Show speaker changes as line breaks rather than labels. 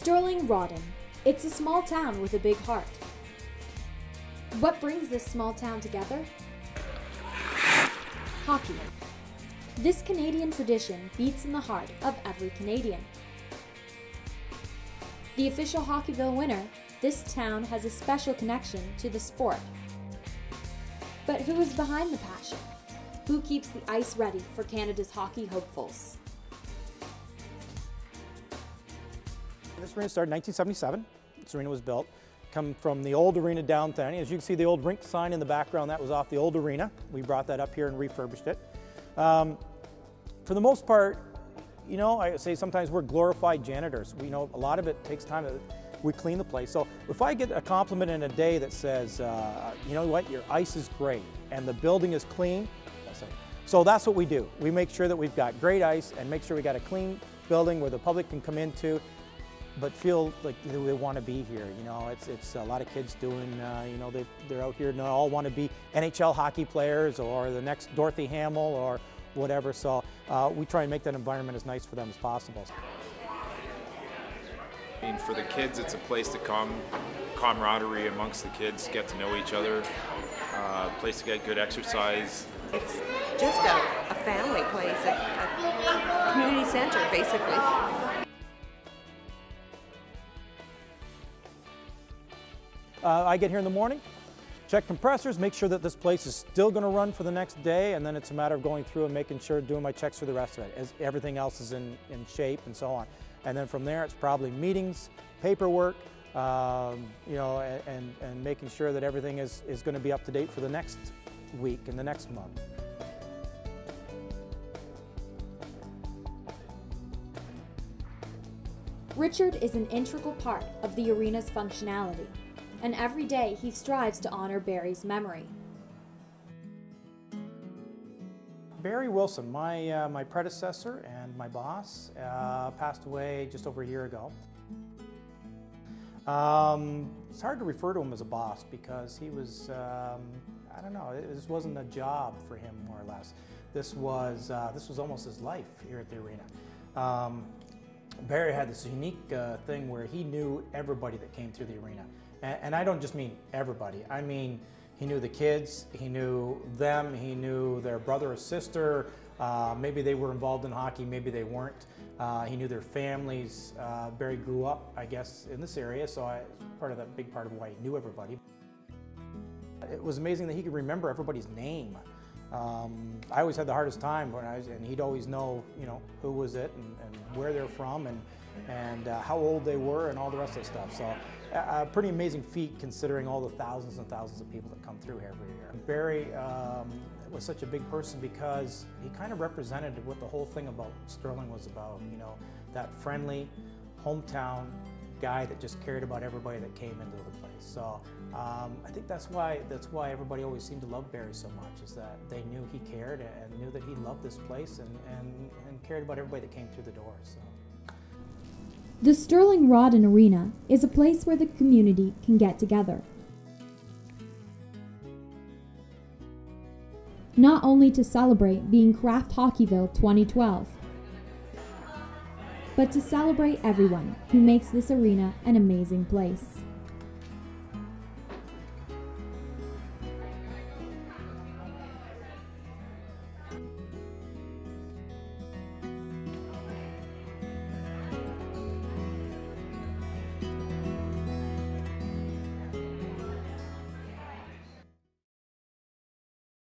Stirling Rawdon. It's a small town with a big heart. What brings this small town together? Hockey. This Canadian tradition beats in the heart of every Canadian. The official Hockeyville winner, this town has a special connection to the sport. But who is behind the passion? Who keeps the ice ready for Canada's hockey hopefuls?
This arena started in 1977. This arena was built. Come from the old arena downtown. As you can see the old rink sign in the background, that was off the old arena. We brought that up here and refurbished it. Um, for the most part, you know, I say sometimes we're glorified janitors. We know a lot of it takes time. We clean the place. So if I get a compliment in a day that says, uh, you know what, your ice is great and the building is clean. So that's what we do. We make sure that we've got great ice and make sure we got a clean building where the public can come into but feel like they want to be here. You know, it's it's a lot of kids doing. Uh, you know, they they're out here and they all want to be NHL hockey players or the next Dorothy Hamill or whatever. So uh, we try and make that environment as nice for them as possible.
I mean, for the kids, it's a place to come, camaraderie amongst the kids, get to know each other, uh, place to get good exercise.
It's just a, a family place, a, a community center, basically.
Uh, I get here in the morning, check compressors, make sure that this place is still going to run for the next day, and then it's a matter of going through and making sure, doing my checks for the rest of it, as everything else is in, in shape and so on. And then from there, it's probably meetings, paperwork, um, you know, and, and, making sure that everything is, is going to be up to date for the next week and the next month.
Richard is an integral part of the arena's functionality and every day he strives to honor Barry's memory.
Barry Wilson, my, uh, my predecessor and my boss, uh, passed away just over a year ago. Um, it's hard to refer to him as a boss because he was, um, I don't know, this wasn't a job for him more or less. This was, uh, this was almost his life here at the arena. Um, Barry had this unique uh, thing where he knew everybody that came through the arena. And, and I don't just mean everybody. I mean, he knew the kids, he knew them, he knew their brother or sister. Uh, maybe they were involved in hockey, maybe they weren't. Uh, he knew their families. Uh, Barry grew up, I guess, in this area, so I, part of that big part of why he knew everybody. It was amazing that he could remember everybody's name. Um, I always had the hardest time when I was, and he'd always know, you know, who was it and, and where they're from and, and uh, how old they were and all the rest of the stuff. So a pretty amazing feat considering all the thousands and thousands of people that come through here every year. Barry um, was such a big person because he kind of represented what the whole thing about Stirling was about, you know, that friendly hometown guy that just cared about everybody that came into the place. So um, I think that's why that's why everybody always seemed to love Barry so much is that they knew he cared and knew that he loved this place and, and, and cared about everybody that came through the door. So.
The Stirling Rawdon Arena is a place where the community can get together. Not only to celebrate being Kraft Hockeyville 2012, but to celebrate everyone who makes this arena an amazing place.